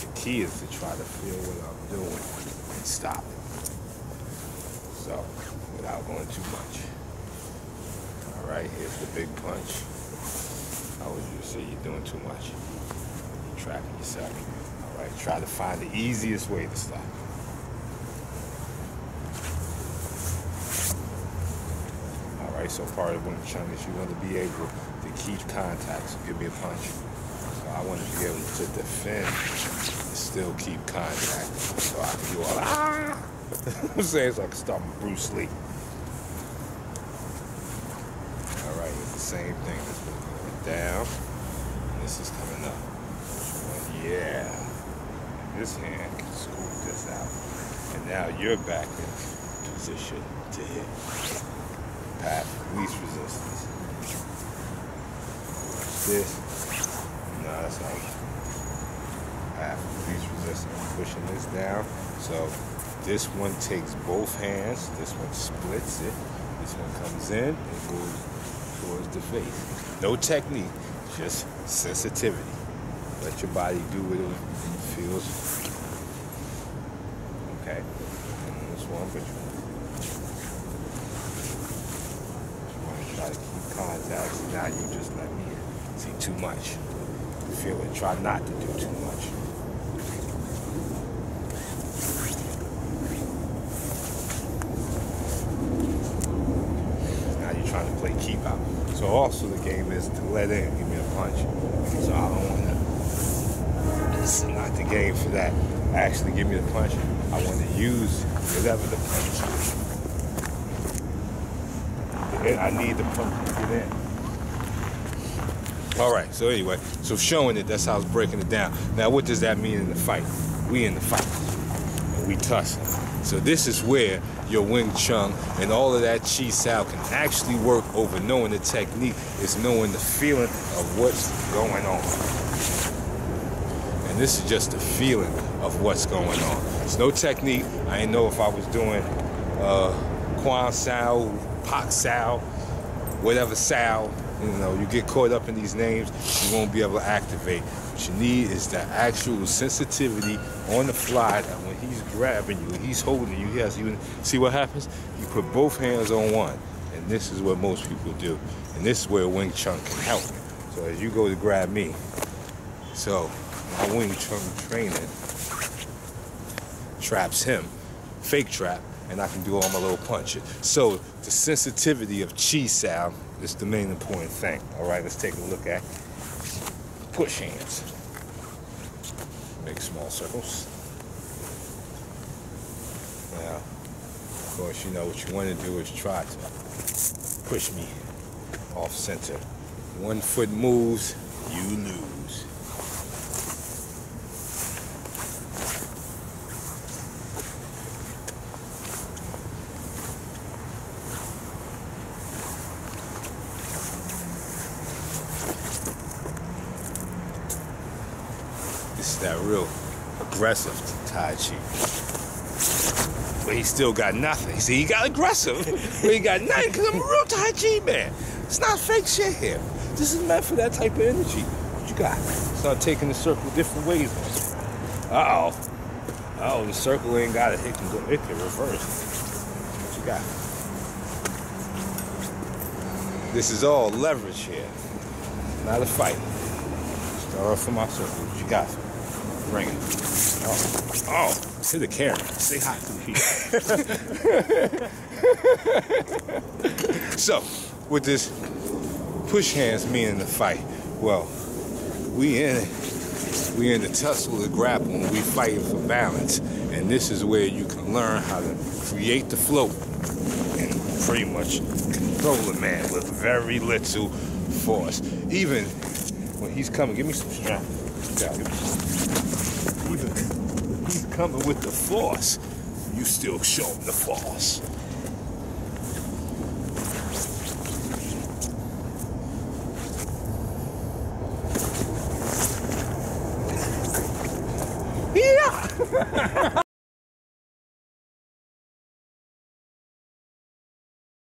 The key is to try to feel what I'm doing and stop it. So, without going too much. All right, here's the big punch. I was you say you're doing too much. You're trapping yourself. All right, try to find the easiest way to stop. All right, so part of Wing Chun is you want to be able to keep contact. So give me a punch. I want to be able to defend and still keep contact. So I can do all ah. I'm saying so I can start with Bruce Lee. All right, it's the same thing. This one's going down. This is coming up. Yeah. This hand can scoop this out. And now you're back in position to hit path least resistance. This, no, that's not path of least resistance. Pushing this down. So this one takes both hands. This one splits it. This one comes in and goes towards the face. No technique, just sensitivity. Let your body do what it feels. Okay. And this one, but you want to try to keep contact. Now you just let me see too much. Feel it. Try not to do too much. Now you're trying to play keep out. So also the game is to let in, give me a punch. So I don't want to. This is not the game for that. Actually, give me the punch. I want to use whatever the punch I need the punch to get in. All right, so anyway, so showing it, that's how I was breaking it down. Now, what does that mean in the fight? We in the fight, we tussling. So this is where your Wing Chun and all of that Chi Sao can actually work over knowing the technique is knowing the feeling of what's going on. And this is just the feeling of what's going on. It's no technique. I didn't know if I was doing uh, Quan Sao, Pak Sao, whatever Sao. You know, you get caught up in these names, you won't be able to activate. What you need is the actual sensitivity on the fly that when he's grabbing you, he's holding you, he has you. See what happens? You put both hands on one, and this is what most people do. And this is where Wing Chun can help. So as you go to grab me, so my Wing Chun training traps him, fake trap, and I can do all my little punches. So the sensitivity of chi sao is the main important thing. All right, let's take a look at push hands. Make small circles. Now, of course, you know what you want to do is try to push me off center. One foot moves, you lose. This is that real aggressive Tai Chi. But he still got nothing. See, he got aggressive, but he got nothing because I'm a real Tai Chi man. It's not fake shit here. This is meant for that type of energy. What you got? Start taking the circle different ways. Uh-oh. Oh, the circle ain't got it. It can go, it can reverse. What you got? This is all leverage here. Not a fight. Start off from my circle. What you got? Bring it. Oh, oh, to the to the people. so, with this push hands mean in the fight? Well, we in it. We in the tussle, the grapple, and we fighting for balance. And this is where you can learn how to create the flow and pretty much control a man with very little force. Even when he's coming, give me some strength. Even he's coming with the force, you still show him the force. Yeah!